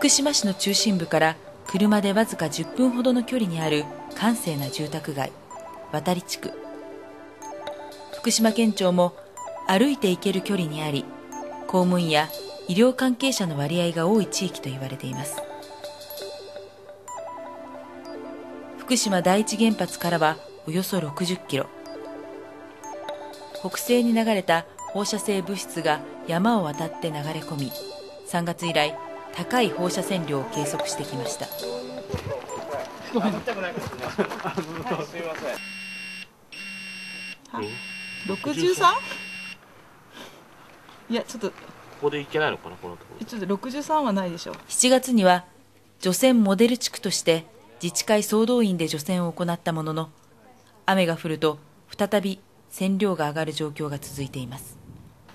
福島市の中心部から車でわずか10分ほどの距離にある閑静な住宅街渡地区。福島県庁も歩いて行ける距離にあり公務員や医療関係者の割合が多い地域と言われています。福島第一原発からはおよそ60キロ。北西に流れた放射性物質が山を渡って流れ込み3月以来高い放射線量を計測してきましたごめん六十三？いやちょっとここで行けないのかなこのところ。ちょっと六十三はないでしょう。7月には除染モデル地区として自治会総動員で除染を行ったものの雨が降ると再び線量が上がる状況が続いています、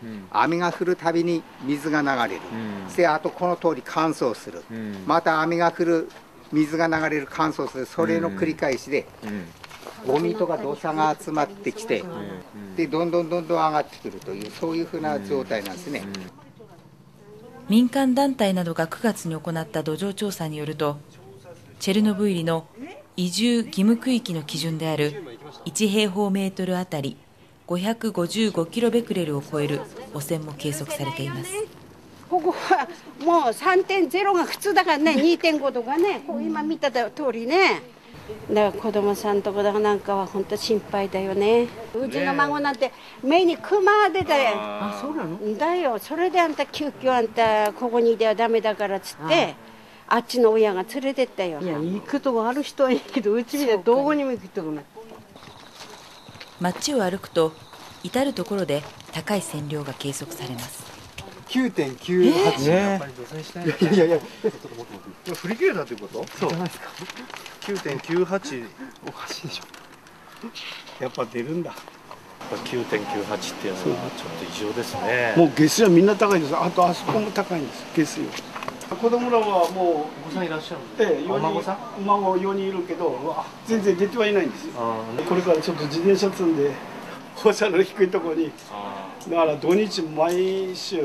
うん、雨が降るたびに水が流れる、うん、してあとこの通り乾燥する、うん、また雨が降る水が流れる乾燥する。それの繰り返しで、ゴミとか土砂が集まってきて、でどんどんどんどん上がってくるというそういうふうな状態なんですね、民間団体などが9月に行った土壌調査によるとチェルノブイリの移住義務区域の基準である1平方メートルあたり555キロベクレルを超える汚染も計測されています。ここはもう3.0が普通だからね2.5とかねこう今見た通りね。だから子供さんとこだなんかは本当心配だよね。うちの孫なんて目にクマが出たよあそうなの？だよ。それであんた急遽あんたここにいてはダメだからっつってあっちの親が連れてったよ。いや行くとこある人はいいけどうちみたいどこにも行くとこない街を歩くと至る所で高い線量が計測されます。9.98、えー、いやいやいや。振り切れたってこと？そう。じゃないですか？9.98おかしいでしょ。やっぱ出るんだ。9.98っていうのはちょっと異常ですね。もう下水はみんな高いです。あとあそこも高いんです。下水は子供らはもうお子さんいらっしゃるんですええお孫さん？孫4人いるけど全然出てはいないんですよ。これからちょっと自転車積んで放射能低いところにだから土日毎週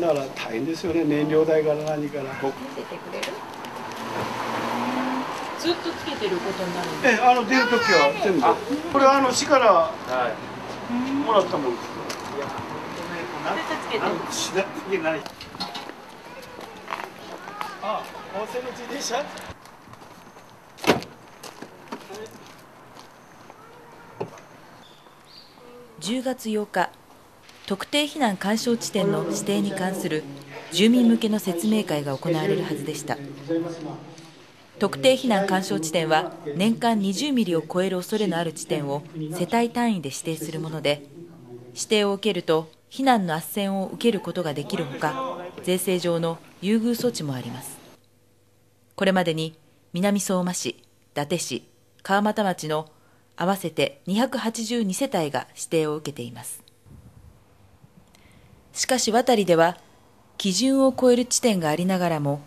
だから大変ですよね。燃料代から何から。ずっとつけてることになるんですえあの出る時は全部。これはあの市からもらったもんです。いやつけてる。しなきゃないあ温泉の自転車？10月8日特定避難干渉地点の指定に関する住民向けの説明会が行われるはずでした。特定避難干渉地点は年間20ミリを超える恐れのある地点を世帯単位で指定するもので指定を受けると避難の斡旋を受けることができるほか税制上の優遇措置もあります。これまでに南相馬市、伊達市、川俣町の合わせて282世帯が指定を受けています。しかし渡りでは基準を超える地点がありながらも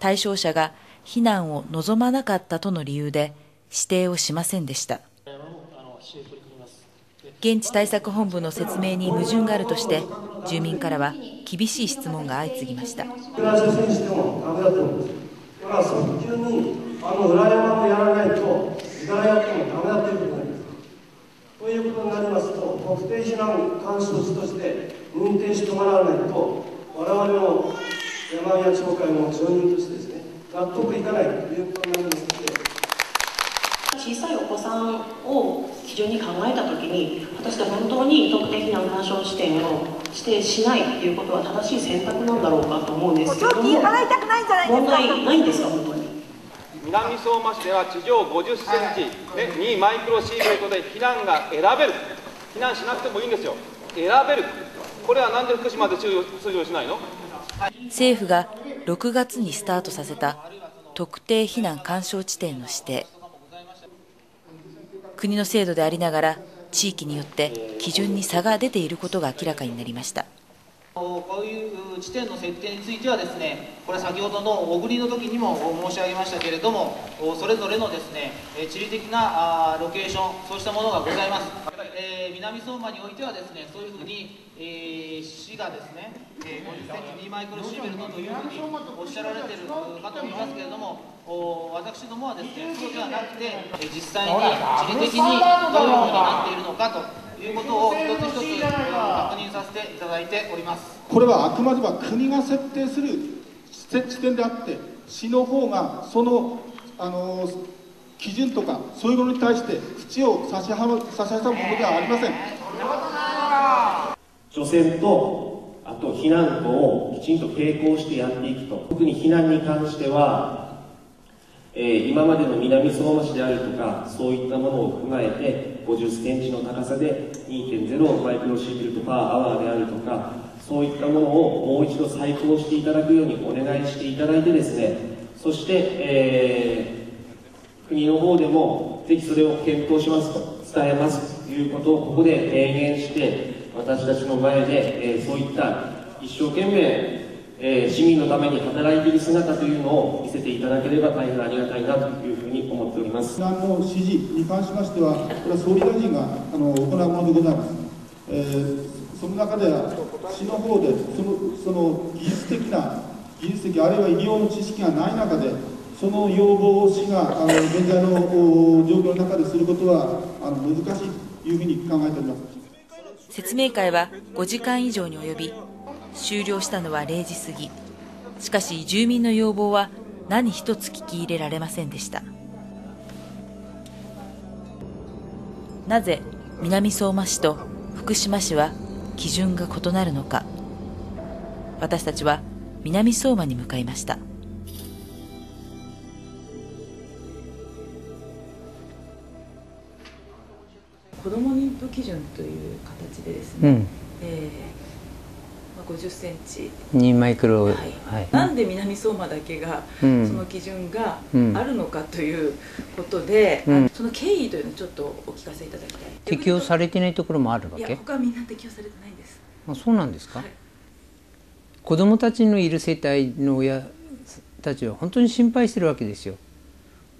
対象者が避難を望まなかったとの理由で指定をしませんでした。現地対策本部の説明に矛盾があるとして住民からは厳しい質問が相次ぎました。から早急にあの裏山もやらないと裏山やってもダメだということなりますということになりますと特定避難干渉地として認定してもらわないと我々の山際町会の住任としてですね納得いかないということになりますので小さいお子さんを基準に考えたときに果たして本当に特定避難干渉地点を指定しないということは正しい選択なんだろうかと思うんですけれども問題ないんですか本当に。南相馬市では地上50センチで2マイクロシーベルトで避難が選べる。避難しなくてもいいんですよ。選べる。これはなんで福島で通用しないの？政府が6月にスタートさせた特定避難干渉地点の指定国の制度でありながら地域によって基準に差が出ていることが明らかになりました。こういう地点の設定についてはですねこれ先ほどの小栗の時にも申し上げましたけれどもそれぞれのですね地理的なロケーションそうしたものがございます。えー、南相馬においてはですねそういうふうに、市がですね、えー、50センチ2マイクロシーベルトというふうにおっしゃられてるかと思いますけれども私どもはですねそうではなくて、えー、実際に地理的にどういうふうになっているのかということを一つ一つ確認させていただいております。これはあくまでも国が設定する地点であって市の方がそのあの基準とかそういうものに対して口を差し差し挟むものではありません。除染とあと避難とをきちんと並行してやっていくと。特に避難に関しては、えー、今までの南相馬市であるとかそういったものを踏まえて50センチの高さで2.0マイクロシーベルトパーアワーであるとかそういったものをもう一度再考していただくようにお願いしていただいてですねそして、えー国の方でもぜひそれを検討しますと伝えますということをここで明言して私たちの前で、えー、そういった一生懸命、えー、市民のために働いている姿というのを見せていただければ大変ありがたいなというふうに思っております。避難の指示に関しましてはこれは総理大臣があの行うものでございます、えー、その中では市の方でそのその技術的な技術的あるいは医療の知識がない中でその要望を市があの現在の状況の中ですることはあの難しいというふうに考えております。説明会は5時間以上に及び終了したのは0時過ぎ。しかし住民の要望は何一つ聞き入れられませんでした。なぜ南相馬市と福島市は基準が異なるのか。私たちは南相馬に向かいました。子ども妊婦基準という形でですね、うん、えー、まあ、50センチ。2マイクロ、はい。はい、なんで南相馬だけが、その基準があるのかということで、うん、その経緯というのをちょっとお聞かせいただきたい。適用されてないところもあるわけ？いや他はみんな適用されてないんです。あそうなんですか、はい、子どもたちのいる世帯の親たちは本当に心配してるわけですよ。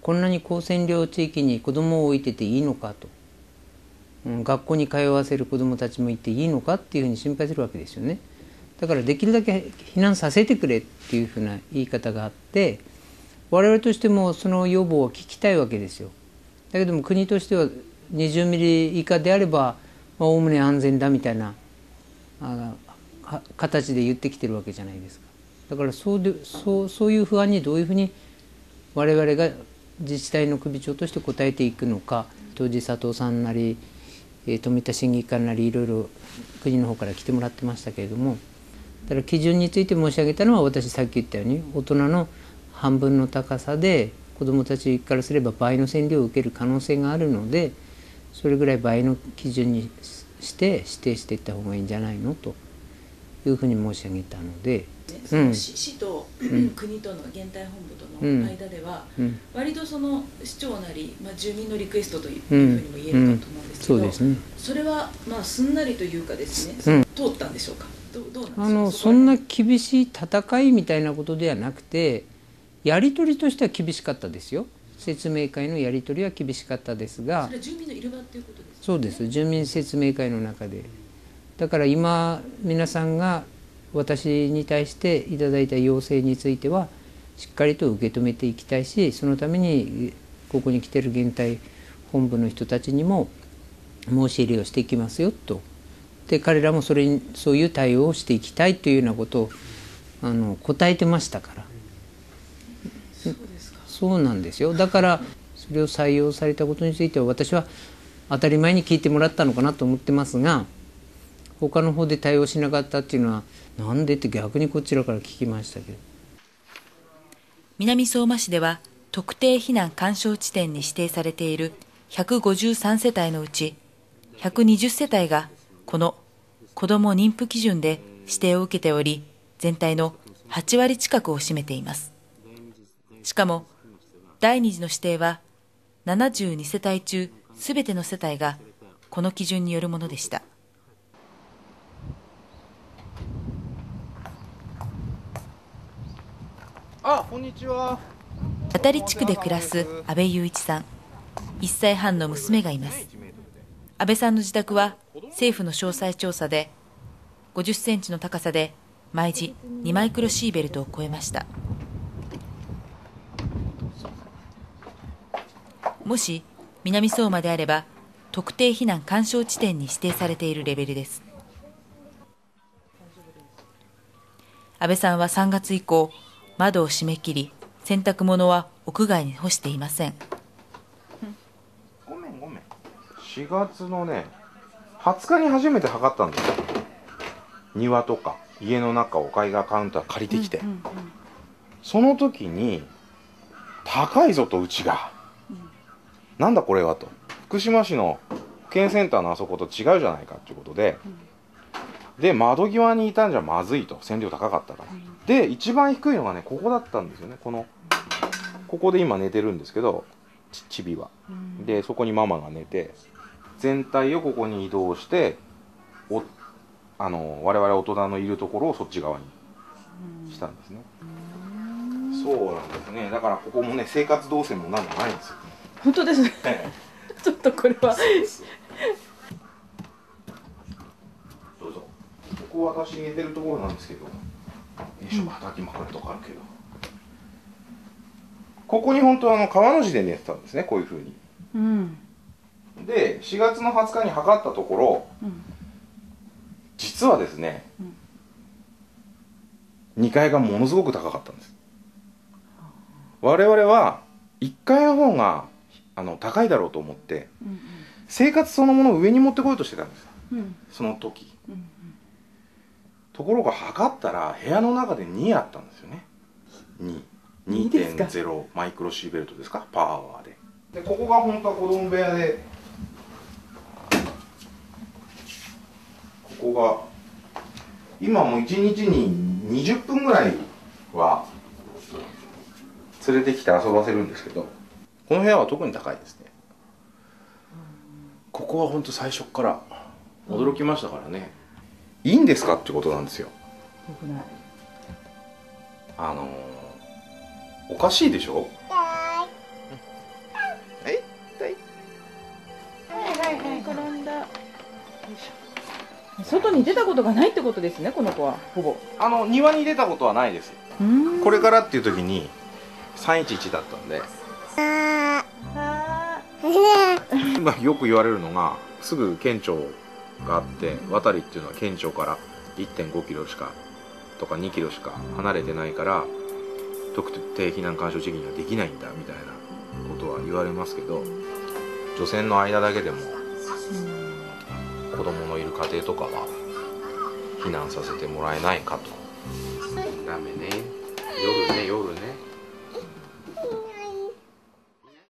こんなに高線量地域に子どもを置いてていいのかと。学校に通わせる子どもたちもいていいのかっていうふうに心配するわけですよね。だからできるだけ避難させてくれっていうふうな言い方があって我々としてもその要望を聞きたいわけですよ。だけども国としては20ミリ以下であればおおむね安全だみたいなあ形で言ってきてるわけじゃないですか。だからそうでそうそういう不安にどういうふうに我々が自治体の首長として応えていくのか当時佐藤さんなり富田審議官なりいろいろ国の方から来てもらってましたけれどもだから基準について申し上げたのは私さっき言ったように大人の半分の高さで子どもたちからすれば倍の線量を受ける可能性があるのでそれぐらい倍の基準にして指定していった方がいいんじゃないの？というふうに申し上げたので。市と、うん、国との現代本部との間では、うん、割とその市長なり、まあ、住民のリクエストというふうにも言えるかと思うんですけど、そね、それは、まあ、すんなりというかですね、通ったんでしょうか？あのそんな厳しい戦いみたいなことではなくてやり取りとしては厳しかったですよ。説明会のやり取りは厳しかったですが。それは住民のいる場っていうことですか、ね、そうです。住民説明会の中で。だから今皆さんが私に対していただいた要請についてはしっかりと受け止めていきたいしそのためにここに来てる現代本部の人たちにも申し入れをしていきますよとで彼らもそれにそういう対応をしていきたいというようなことをあの答えてましたから。そうなんですよ。だからそれを採用されたことについては私は当たり前に聞いてもらったのかなと思ってますが他の方で対応しなかったっていうのはなんでって逆にこちらから聞きましたけど。南相馬市では特定避難干渉地点に指定されている153世帯のうち120世帯がこの子ども妊婦基準で指定を受けており全体の8割近くを占めていますしかも第2次の指定は72世帯中すべての世帯がこの基準によるものでしたあ、こんにちは。当たり地区で暮らす阿部雄一さん。1歳半の娘がいます。安倍さんの自宅は政府の詳細調査で50センチの高さで毎時2マイクロシーベルトを超えました。もし南相馬であれば特定避難干渉地点に指定されているレベルです。安倍さんは3月以降窓を閉め切り洗濯物は屋外に干していませんごめんごめん4月のね20日に初めて測ったんですよ。庭とか家の中を絵画カウンター借りてきて、うんうんうん、その時に高いぞとうちが、うん、なんだこれはと。福島市の保健センターのあそこと違うじゃないかっていうことで、うん、で窓際にいたんじゃまずいと。線量高かったから、うん、で一番低いのがねここだったんですよね。このここで今寝てるんですけどちちびは、でそこにママが寝て全体をここに移動しておあの我々大人のいるところをそっち側にしたんですね、そうなんですね。だからここもね生活動線もなんもないんですよ。本当ですね。ちょっとこれは。どうぞ。ここ私寝てるところなんですけど。よいしょ。叩きまくるとこあるけど。ここに本当はあの川の字で寝てたんですねこういうふうに、うん、で4月の20日に測ったところ、うん。実はですね、うん、2階がものすごく高かったんです。我々は1階の方があの高いだろうと思って、うんうん、生活そのものを上に持ってこようとしてたんです、うん、その時、うんうん、ところが測ったら部屋の中で2あったんですよね。2.0マイクロシーベルトですか？パワーで。でここが本当は子供部屋でこが今も1日に20分ぐらいは連れてきて遊ばせるんですけどこの部屋は特に高いですね。ここは本当最初から驚きましたからね、いいんですかってことなんですよ。あのー、おかしいでしょ？外に出たことがないってことですねこの子は。ほぼ。あの庭に出たことはないです。これからっていう時に311だったんで。今よく言われるのがすぐ県庁があって渡りっていうのは県庁から1.5キロしかとか2キロしか離れてないから特定避難干渉地域にはできないんだみたいなことは言われますけど除染の間だけでも子供のいる家庭とかは避難させてもらえないかと。ダメね。夜ね夜ね。